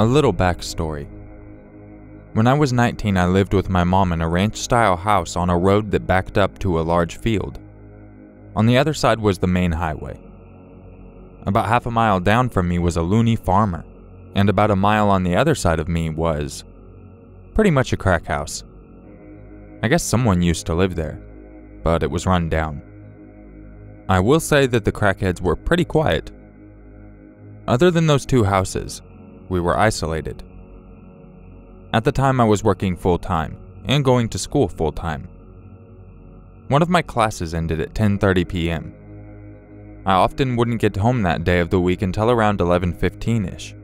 A little backstory. When I was 19, I lived with my mom in a ranch style house on a road that backed up to a large field. On the other side was the main highway. About half a mile down from me was a loony farmer, and about a mile on the other side of me was pretty much a crack house. I guess someone used to live there, but it was run down. I will say that the crackheads were pretty quiet. Other than those two houses, we were isolated. At the time, I was working full time and going to school full time. One of my classes ended at 10:30 p.m. I often wouldn't get home that day of the week until around 11:15ish.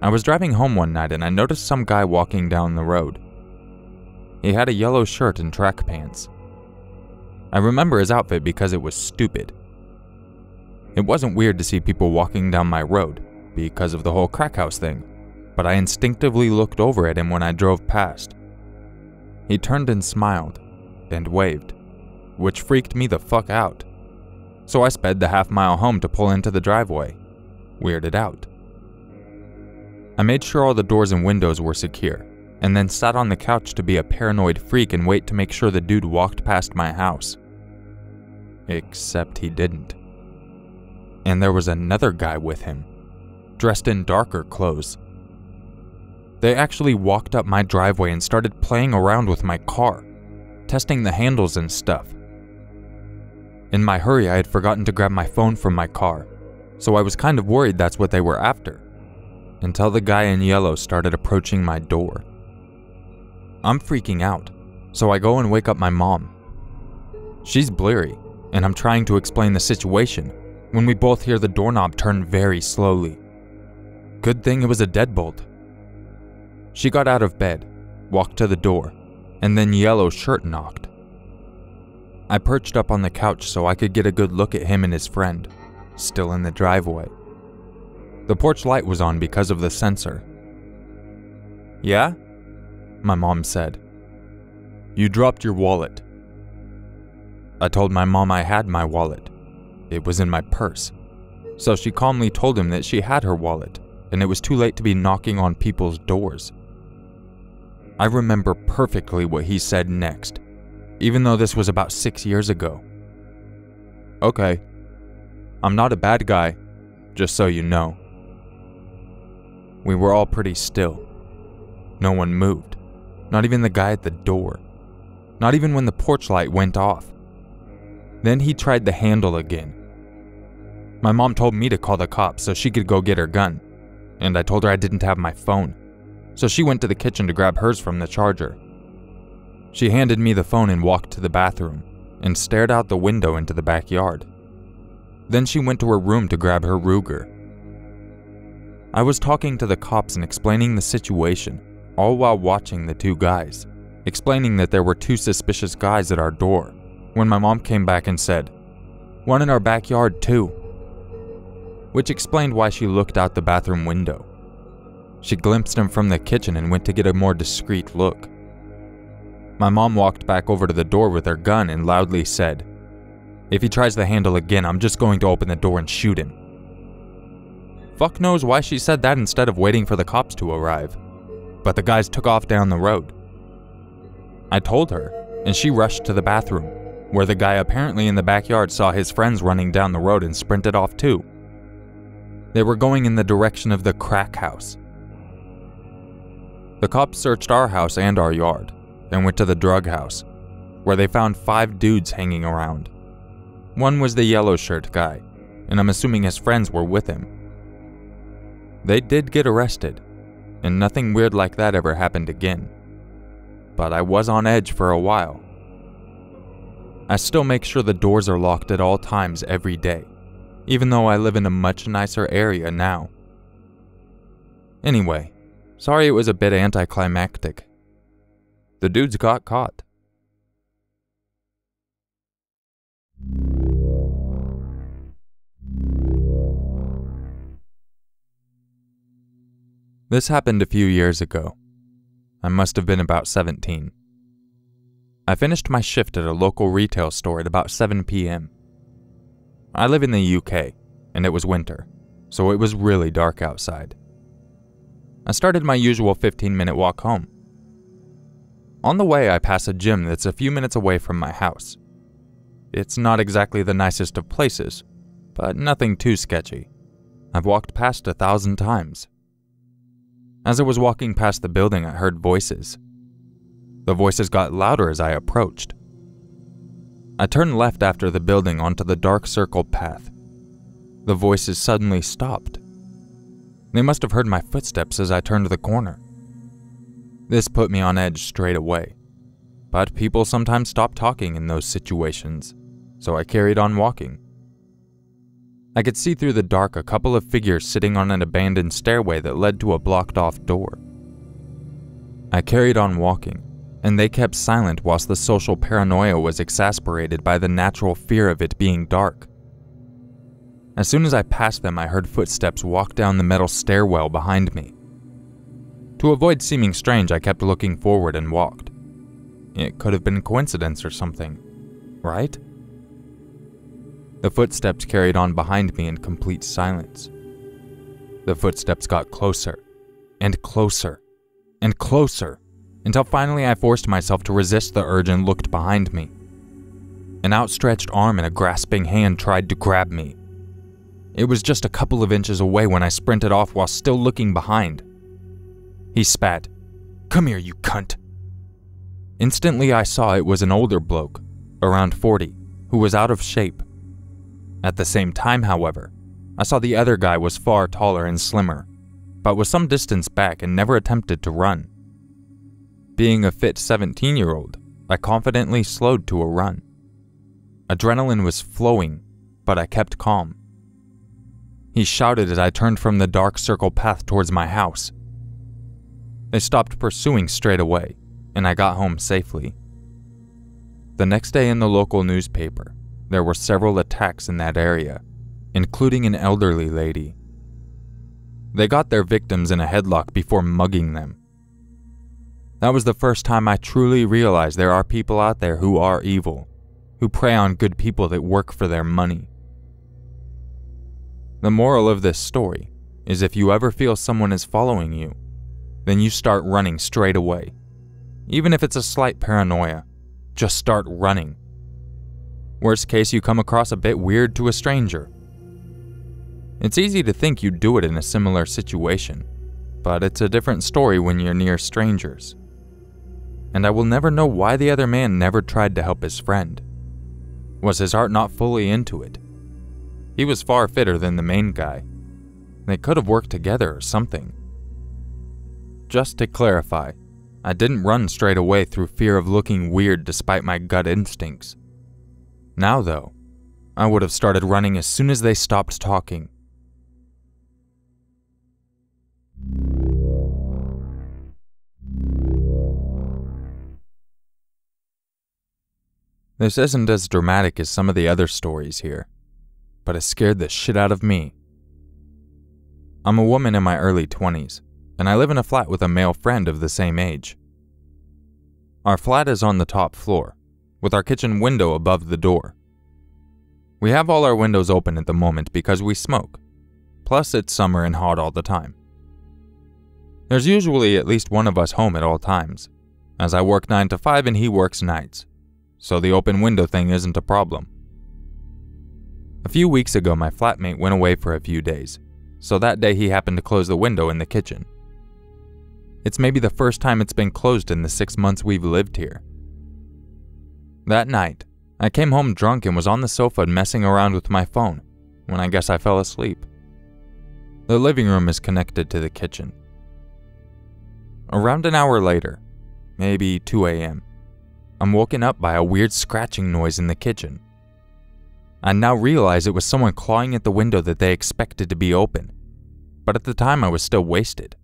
I was driving home one night and I noticed some guy walking down the road. He had a yellow shirt and track pants. I remember his outfit because it was stupid. It wasn't weird to see people walking down my road because of the whole crack house thing, but I instinctively looked over at him when I drove past. He turned and smiled, and waved, which freaked me the fuck out. So I sped the half mile home to pull into the driveway, weirded out. I made sure all the doors and windows were secure, and then sat on the couch to be a paranoid freak and wait to make sure the dude walked past my house. Except he didn't. And there was another guy with him, dressed in darker clothes. They actually walked up my driveway and started playing around with my car testing the handles and stuff. In my hurry, I had forgotten to grab my phone from my car, so I was kind of worried that's what they were after, until the guy in yellow started approaching my door. I'm freaking out, so I go and wake up my mom. She's bleary, and I'm trying to explain the situation when we both hear the doorknob turn very slowly. Good thing it was a deadbolt. She got out of bed, walked to the door, and then Yellow Shirt knocked. I perched up on the couch so I could get a good look at him and his friend, still in the driveway. The porch light was on because of the sensor. Yeah? My mom said. You dropped your wallet. I told my mom I had my wallet. It was in my purse. So she calmly told him that she had her wallet, and it was too late to be knocking on people's doors. I remember perfectly what he said next, even though this was about six years ago. Okay, I'm not a bad guy, just so you know. We were all pretty still. No one moved, not even the guy at the door, not even when the porch light went off. Then he tried the handle again. My mom told me to call the cops so she could go get her gun, and I told her I didn't have my phone so she went to the kitchen to grab hers from the charger. She handed me the phone and walked to the bathroom and stared out the window into the backyard. Then she went to her room to grab her Ruger. I was talking to the cops and explaining the situation, all while watching the two guys, explaining that there were two suspicious guys at our door, when my mom came back and said, One in our backyard, too. Which explained why she looked out the bathroom window. She glimpsed him from the kitchen and went to get a more discreet look. My mom walked back over to the door with her gun and loudly said, If he tries the handle again, I'm just going to open the door and shoot him. Fuck knows why she said that instead of waiting for the cops to arrive, but the guys took off down the road. I told her, and she rushed to the bathroom, where the guy apparently in the backyard saw his friends running down the road and sprinted off too. They were going in the direction of the crack house. The cops searched our house and our yard, then went to the drug house, where they found five dudes hanging around. One was the yellow shirt guy, and I'm assuming his friends were with him. They did get arrested, and nothing weird like that ever happened again. But I was on edge for a while. I still make sure the doors are locked at all times every day, even though I live in a much nicer area now. Anyway, Sorry it was a bit anticlimactic. The dudes got caught. This happened a few years ago. I must have been about 17. I finished my shift at a local retail store at about 7 p.m. I live in the UK, and it was winter, so it was really dark outside. I started my usual 15 minute walk home. On the way, I pass a gym that's a few minutes away from my house. It's not exactly the nicest of places, but nothing too sketchy. I've walked past a thousand times. As I was walking past the building, I heard voices. The voices got louder as I approached. I turned left after the building onto the dark circle path. The voices suddenly stopped. They must have heard my footsteps as I turned the corner. This put me on edge straight away. But people sometimes stop talking in those situations, so I carried on walking. I could see through the dark a couple of figures sitting on an abandoned stairway that led to a blocked off door. I carried on walking, and they kept silent whilst the social paranoia was exasperated by the natural fear of it being dark. As soon as I passed them, I heard footsteps walk down the metal stairwell behind me. To avoid seeming strange, I kept looking forward and walked. It could have been coincidence or something, right? The footsteps carried on behind me in complete silence. The footsteps got closer, and closer, and closer, until finally I forced myself to resist the urge and looked behind me. An outstretched arm and a grasping hand tried to grab me. It was just a couple of inches away when I sprinted off while still looking behind. He spat. Come here, you cunt. Instantly, I saw it was an older bloke, around 40, who was out of shape. At the same time, however, I saw the other guy was far taller and slimmer, but was some distance back and never attempted to run. Being a fit 17 year old, I confidently slowed to a run. Adrenaline was flowing, but I kept calm. He shouted as I turned from the dark circle path towards my house. They stopped pursuing straight away, and I got home safely. The next day in the local newspaper, there were several attacks in that area, including an elderly lady. They got their victims in a headlock before mugging them. That was the first time I truly realized there are people out there who are evil, who prey on good people that work for their money. The moral of this story is if you ever feel someone is following you, then you start running straight away. Even if it's a slight paranoia, just start running. Worst case, you come across a bit weird to a stranger. It's easy to think you'd do it in a similar situation, but it's a different story when you're near strangers. And I will never know why the other man never tried to help his friend. Was his heart not fully into it? He was far fitter than the main guy. They could have worked together or something. Just to clarify, I didn't run straight away through fear of looking weird despite my gut instincts. Now, though, I would have started running as soon as they stopped talking. This isn't as dramatic as some of the other stories here, but it scared the shit out of me. I'm a woman in my early 20s, and I live in a flat with a male friend of the same age. Our flat is on the top floor, with our kitchen window above the door. We have all our windows open at the moment because we smoke, plus, it's summer and hot all the time. There's usually at least one of us home at all times, as I work 9 to 5 and he works nights, so the open window thing isn't a problem. A few weeks ago, my flatmate went away for a few days, so that day he happened to close the window in the kitchen. It's maybe the first time it's been closed in the six months we've lived here. That night, I came home drunk and was on the sofa messing around with my phone when I guess I fell asleep. The living room is connected to the kitchen. Around an hour later, maybe 2 a.m., I'm woken up by a weird scratching noise in the kitchen. I now realize it was someone clawing at the window that they expected to be open, but at the time I was still wasted.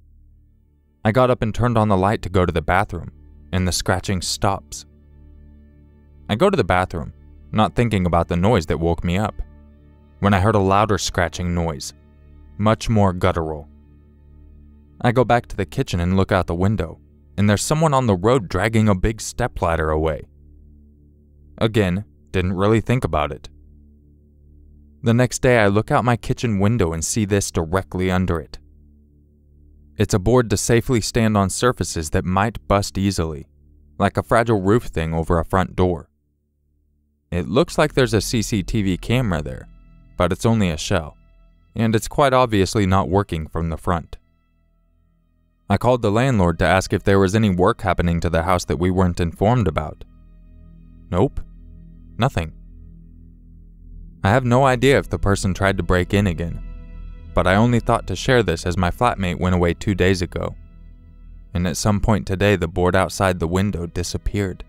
I got up and turned on the light to go to the bathroom, and the scratching stops. I go to the bathroom, not thinking about the noise that woke me up, when I heard a louder scratching noise, much more guttural. I go back to the kitchen and look out the window, and there's someone on the road dragging a big stepladder away. Again, didn't really think about it. The next day, I look out my kitchen window and see this directly under it. It's a board to safely stand on surfaces that might bust easily, like a fragile roof thing over a front door. It looks like there's a CCTV camera there, but it's only a shell, and it's quite obviously not working from the front. I called the landlord to ask if there was any work happening to the house that we weren't informed about. Nope, nothing. I have no idea if the person tried to break in again, but I only thought to share this as my flatmate went away two days ago, and at some point today the board outside the window disappeared.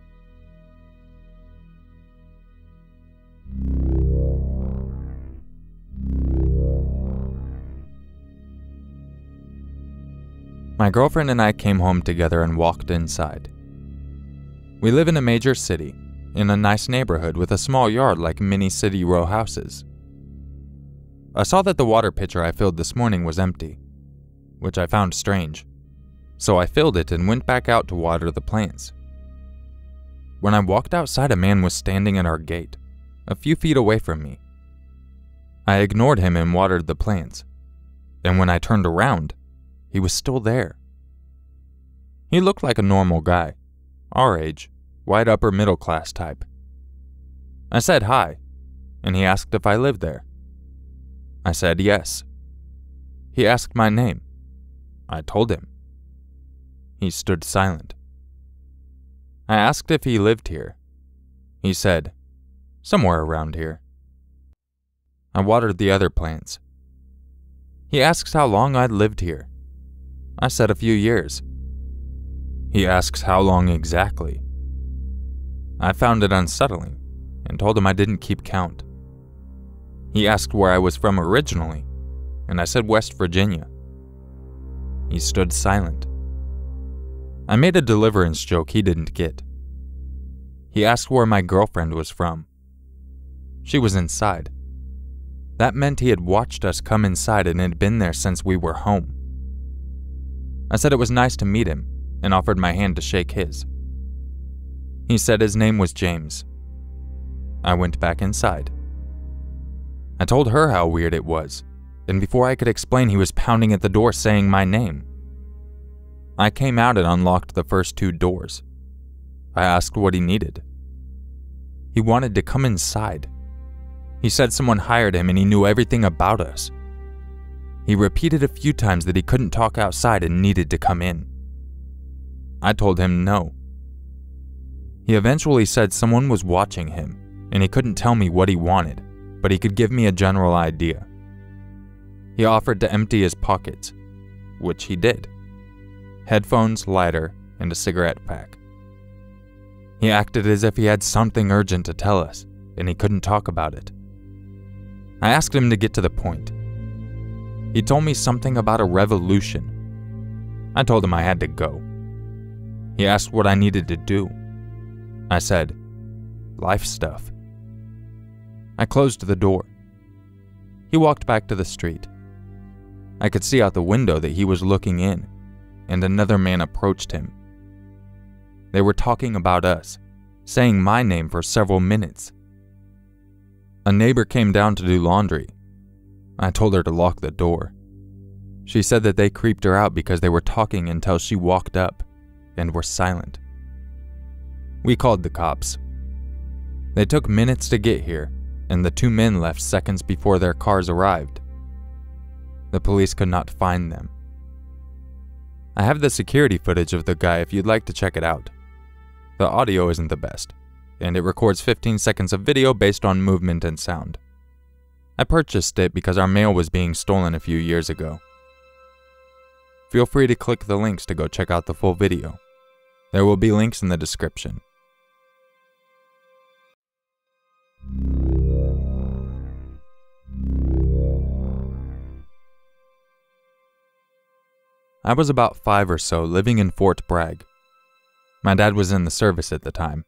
My girlfriend and I came home together and walked inside. We live in a major city, in a nice neighborhood with a small yard like many city row houses. I saw that the water pitcher I filled this morning was empty, which I found strange, so I filled it and went back out to water the plants. When I walked outside, a man was standing at our gate, a few feet away from me. I ignored him and watered the plants, and when I turned around, he was still there. He looked like a normal guy, our age, white upper middle class type. I said hi, and he asked if I lived there. I said yes. He asked my name. I told him. He stood silent. I asked if he lived here. He said, somewhere around here. I watered the other plants. He asked how long I'd lived here. I said a few years. He asks how long exactly. I found it unsettling and told him I didn't keep count. He asked where I was from originally, and I said West Virginia. He stood silent. I made a deliverance joke he didn't get. He asked where my girlfriend was from. She was inside. That meant he had watched us come inside and had been there since we were home. I said it was nice to meet him and offered my hand to shake his. He said his name was James. I went back inside. I told her how weird it was, and before I could explain, he was pounding at the door saying my name. I came out and unlocked the first two doors. I asked what he needed. He wanted to come inside. He said someone hired him and he knew everything about us. He repeated a few times that he couldn't talk outside and needed to come in. I told him no. He eventually said someone was watching him, and he couldn't tell me what he wanted, but he could give me a general idea. He offered to empty his pockets, which he did headphones, lighter, and a cigarette pack. He acted as if he had something urgent to tell us, and he couldn't talk about it. I asked him to get to the point. He told me something about a revolution. I told him I had to go. He asked what I needed to do. I said, life stuff. I closed the door. He walked back to the street. I could see out the window that he was looking in, and another man approached him. They were talking about us, saying my name for several minutes. A neighbor came down to do laundry I told her to lock the door. She said that they creeped her out because they were talking until she walked up and were silent. We called the cops. They took minutes to get here, and the two men left seconds before their cars arrived. The police could not find them. I have the security footage of the guy if you'd like to check it out. The audio isn't the best, and it records 15 seconds of video based on movement and sound. I purchased it because our mail was being stolen a few years ago. Feel free to click the links to go check out the full video. There will be links in the description. I was about five or so living in Fort Bragg. My dad was in the service at the time.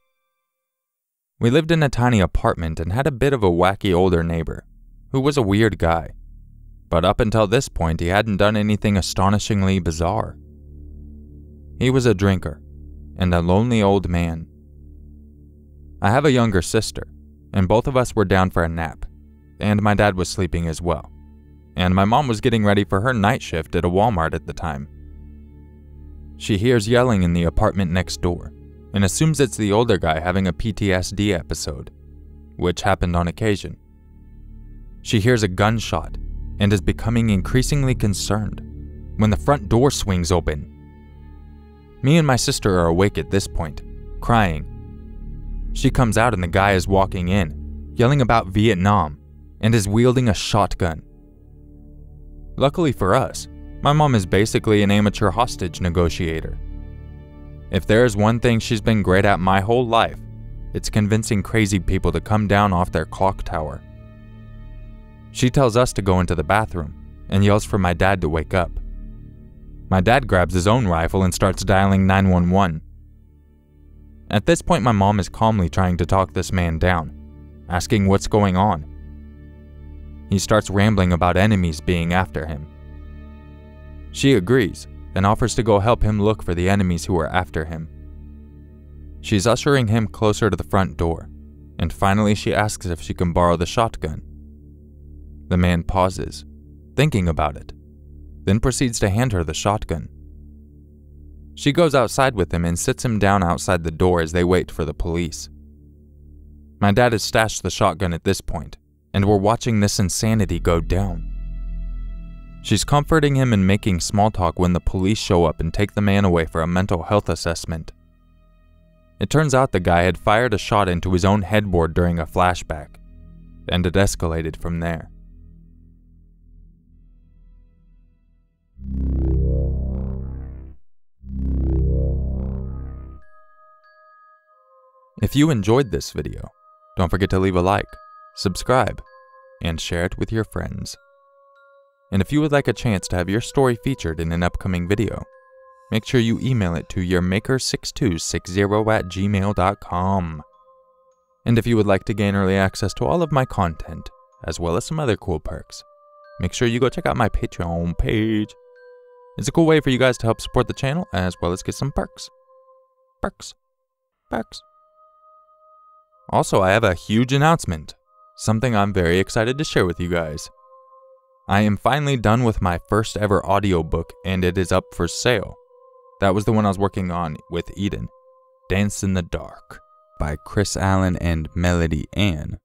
We lived in a tiny apartment and had a bit of a wacky older neighbor who was a weird guy. But up until this point, he hadn't done anything astonishingly bizarre. He was a drinker and a lonely old man. I have a younger sister, and both of us were down for a nap, and my dad was sleeping as well. And my mom was getting ready for her night shift at a Walmart at the time, She hears yelling in the apartment next door and assumes it's the older guy having a PTSD episode, which happened on occasion. She hears a gunshot and is becoming increasingly concerned when the front door swings open. Me and my sister are awake at this point, crying. She comes out and the guy is walking in, yelling about Vietnam, and is wielding a shotgun. Luckily for us, my mom is basically an amateur hostage negotiator. If there is one thing she's been great at my whole life, it's convincing crazy people to come down off their clock tower. She tells us to go into the bathroom and yells for my dad to wake up. My dad grabs his own rifle and starts dialing 911. At this point, my mom is calmly trying to talk this man down, asking what's going on. He starts rambling about enemies being after him. She agrees and offers to go help him look for the enemies who are after him. She's ushering him closer to the front door, and finally she asks if she can borrow the shotgun. The man pauses, thinking about it, then proceeds to hand her the shotgun. She goes outside with him and sits him down outside the door as they wait for the police. My dad has stashed the shotgun at this point, and we're watching this insanity go down. She's comforting him and making small talk when the police show up and take the man away for a mental health assessment. It turns out the guy had fired a shot into his own headboard during a flashback, and it escalated from there. If you enjoyed this video, don't forget to leave a like, subscribe, and share it with your friends. And if you would like a chance to have your story featured in an upcoming video, make sure you email it to urmaker6260 at gmail.com. And if you would like to gain early access to all of my content, as well as some other cool perks, make sure you go check out my Patreon page. It's a cool way for you guys to help support the channel as well as get some perks. Perks. Perks. Also, I have a huge announcement, something I'm very excited to share with you guys. I am finally done with my first ever audiobook and it is up for sale. That was the one I was working on with Eden Dance in the Dark by Chris Allen and Melody Ann.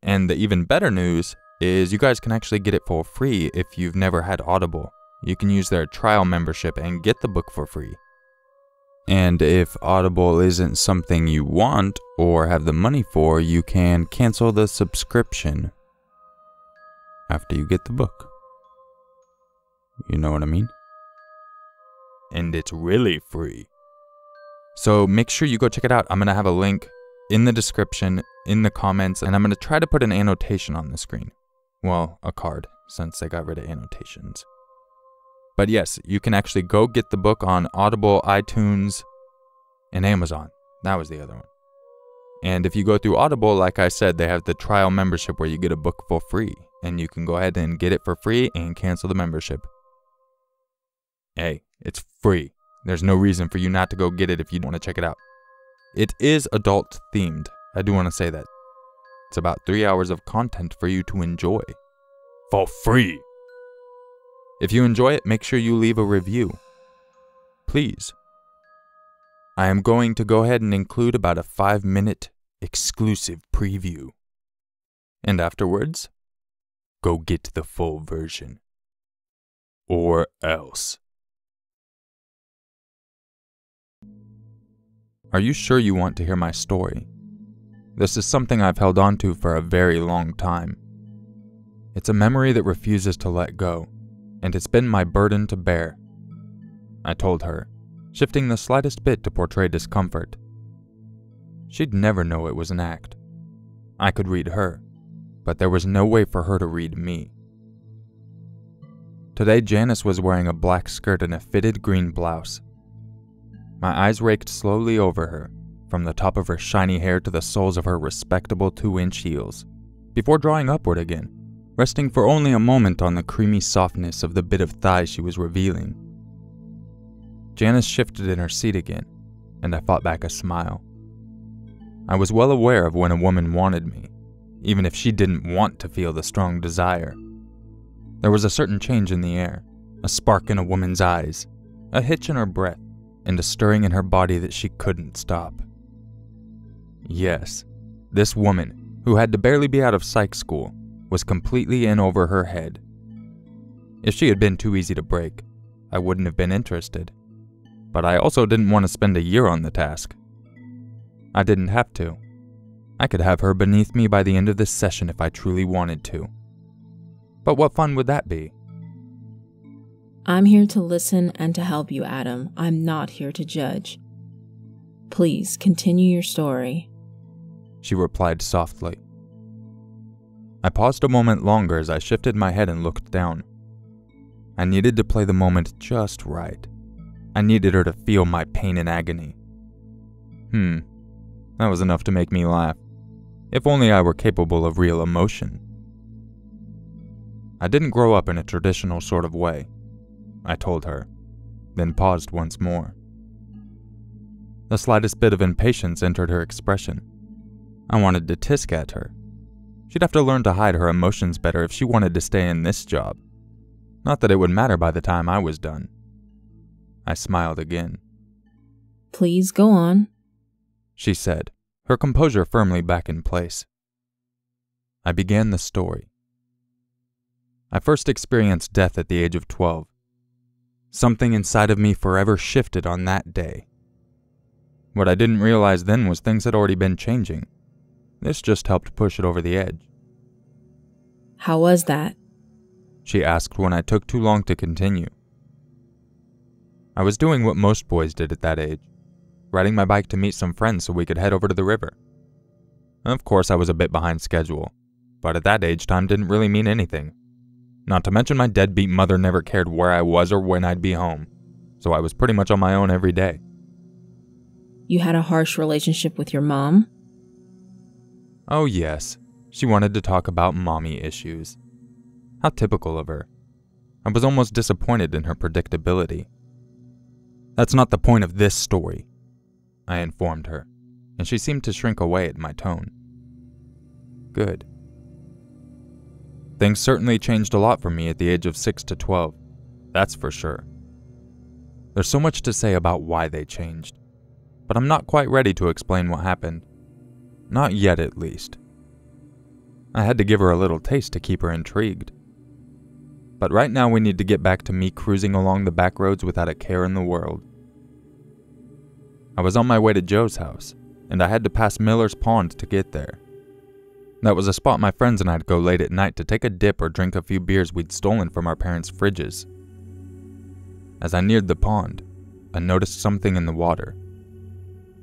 And the even better news is you guys can actually get it for free if you've never had Audible. You can use their trial membership and get the book for free. And if Audible isn't something you want or have the money for, you can cancel the subscription after you get the book. You know what I mean? And it's really free. So make sure you go check it out. I'm going to have a link in the description, in the comments, and I'm going to try to put an annotation on the screen. Well, a card, since I got rid of annotations. But yes, you can actually go get the book on Audible, iTunes, and Amazon. That was the other one. And if you go through Audible, like I said, they have the trial membership where you get a book for free. And you can go ahead and get it for free and cancel the membership. Hey, it's free. There's no reason for you not to go get it if you want to check it out. It is adult themed. I do want to say that. It's about three hours of content for you to enjoy. For free. If you enjoy it, make sure you leave a review. Please. I am going to go ahead and include about a 5 minute exclusive preview. And afterwards, go get the full version. Or else. Are you sure you want to hear my story? This is something I've held on to for a very long time. It's a memory that refuses to let go and it's been my burden to bear. I told her, shifting the slightest bit to portray discomfort. She'd never know it was an act. I could read her, but there was no way for her to read me. Today, Janice was wearing a black skirt and a fitted green blouse. My eyes raked slowly over her, from the top of her shiny hair to the soles of her respectable two inch heels, before drawing upward again resting for only a moment on the creamy softness of the bit of thigh she was revealing. Janice shifted in her seat again, and I fought back a smile. I was well aware of when a woman wanted me, even if she didn't want to feel the strong desire. There was a certain change in the air, a spark in a woman's eyes, a hitch in her breath, and a stirring in her body that she couldn't stop. Yes, this woman, who had to barely be out of psych school, was completely in over her head. If she had been too easy to break, I wouldn't have been interested. But I also didn't want to spend a year on the task. I didn't have to. I could have her beneath me by the end of this session if I truly wanted to. But what fun would that be? I'm here to listen and to help you, Adam. I'm not here to judge. Please continue your story. She replied softly. I paused a moment longer as I shifted my head and looked down. I needed to play the moment just right. I needed her to feel my pain and agony. Hmm, that was enough to make me laugh. If only I were capable of real emotion. I didn't grow up in a traditional sort of way, I told her, then paused once more. The slightest bit of impatience entered her expression. I wanted to tisk at her. She'd have to learn to hide her emotions better if she wanted to stay in this job. Not that it would matter by the time I was done. I smiled again. Please go on, she said, her composure firmly back in place. I began the story. I first experienced death at the age of 12. Something inside of me forever shifted on that day. What I didn't realize then was things had already been changing. This just helped push it over the edge. How was that? she asked when I took too long to continue. I was doing what most boys did at that age riding my bike to meet some friends so we could head over to the river. Of course, I was a bit behind schedule, but at that age, time didn't really mean anything. Not to mention, my deadbeat mother never cared where I was or when I'd be home, so I was pretty much on my own every day. You had a harsh relationship with your mom? Oh, yes. She wanted to talk about mommy issues. How typical of her. I was almost disappointed in her predictability. That's not the point of this story, I informed her, and she seemed to shrink away at my tone. Good. Things certainly changed a lot for me at the age of 6 to 12, that's for sure. There's so much to say about why they changed, but I'm not quite ready to explain what happened. Not yet, at least. I had to give her a little taste to keep her intrigued. But right now, we need to get back to me cruising along the back roads without a care in the world. I was on my way to Joe's house, and I had to pass Miller's Pond to get there. That was a spot my friends and I'd go late at night to take a dip or drink a few beers we'd stolen from our parents' fridges. As I neared the pond, I noticed something in the water.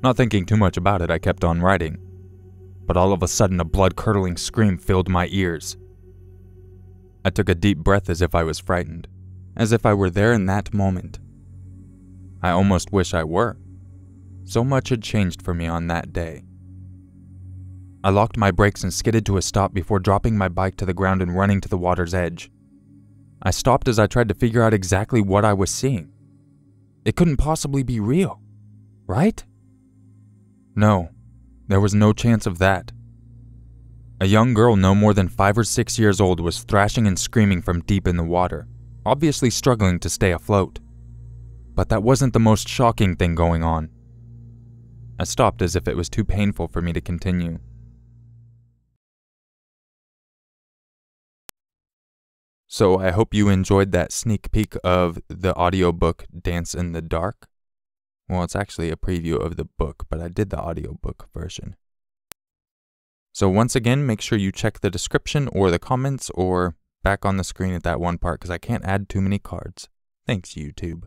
Not thinking too much about it, I kept on riding. But all of a sudden, a blood curdling scream filled my ears. I took a deep breath as if I was frightened, as if I were there in that moment. I almost wish I were. So much had changed for me on that day. I locked my brakes and skidded to a stop before dropping my bike to the ground and running to the water's edge. I stopped as I tried to figure out exactly what I was seeing. It couldn't possibly be real, right? No, there was no chance of that. A young girl no more than five or six years old was thrashing and screaming from deep in the water, obviously struggling to stay afloat. But that wasn't the most shocking thing going on. I stopped as if it was too painful for me to continue. So I hope you enjoyed that sneak peek of the audiobook Dance in the Dark. Well, it's actually a preview of the book, but I did the audiobook version. So once again, make sure you check the description or the comments or back on the screen at that one part because I can't add too many cards. Thanks, YouTube.